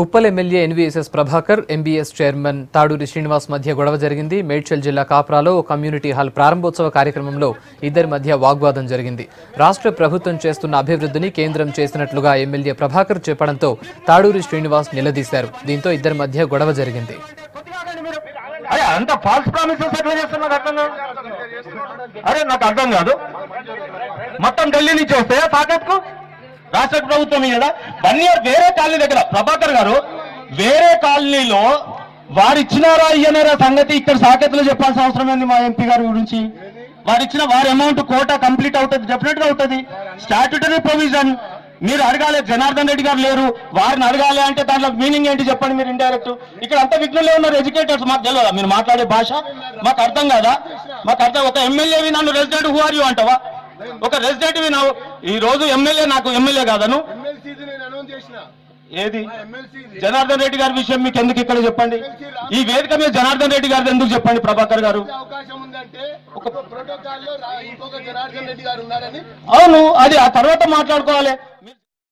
Uppal MLA NVSS Prabhakar MBS chairman Taduri Srinivas మధ్య గొడవ జరిగింది. మేడ్చల్ జిల్లా కాప్రాలో కమ్యూనిటీ హాల్ ప్రారంభోత్సవ కార్యక్రమంలో ఇద్దరి మధ్య వాగ్వాదం జరిగింది. రాష్ట్ర ప్రభుత్వం చేస్తున్న అభివృద్ధిని కేంద్రం చేసినట్లుగా ఎమ్మెల్యే ప్రభాకర్ చెప్పడంతో తాడూరి శ్రీనివాస్ నిలదీశారు. దీంతో ఇద్దరి మధ్య గొడవ జరిగింది. అరే అంత ఫాల్స్ ప్రామిసెస్ అర్థం కాదు. అరే నాకు అర్థం కాదు. మొత్తం ఢిల్లీ నుంచి వస్తాయా తాకత్కు రాష్ట్ర ప్రభుత్వం కదా వన్ ఇయర్ వేరే కాలనీ దగ్గర. ప్రభాకర్ గారు వేరే కాలనీలో వారు ఇచ్చినారా ఇయ్యనారా సంగతి ఇక్కడ సాకెత్తులో చెప్పాల్సిన అవసరం ఏంది మా ఎంపీ గారి గురించి? వారు ఇచ్చిన వారి అమౌంట్ కోటా కంప్లీట్ అవుతుంది డెఫినెట్గా అవుతుంది. Statutory provision. మీరు అడగాలి జనార్దన్ రెడ్డి గారు లేరు వారిని అడగాలి అంటే దాంట్లో మీనింగ్ ఏంటి చెప్పండి మీరు ఇండైరెక్ట్. ఇక్కడ అంతా విఘ్నులే ఉన్నారు ఎడ్యుకేటర్స్ మాకు తెలియదా? మీరు మాట్లాడే భాష మాకు అర్థం కాదా? మాకు అర్థం ఒక ఎమ్మెల్యేవి నన్ను రెసిడెంట్ హూ ఆర్ యూ అంటావా? ఒక రెసిడెంట్ వి నువ్వు ఈ రోజు ఎమ్మెల్యే నాకు ఎమ్మెల్యే కాదను. ఏది? జనార్దన్ రెడ్డి గారి విషయం మీకు ఎందుకు ఇక్కడ చెప్పండి? ఈ వేదిక మీద జనార్దన్ రెడ్డి గారిది ఎందుకు చెప్పండి ప్రభాకర్ గారు? అవకాశం ఉందంటే ఒక ప్రోటోకాల్లో రా- ఇంకొక జనార్దన్ రెడ్డి గారు ఉన్నారని అవును అది ఆ తర్వాత మాట్లాడుకోవాలి.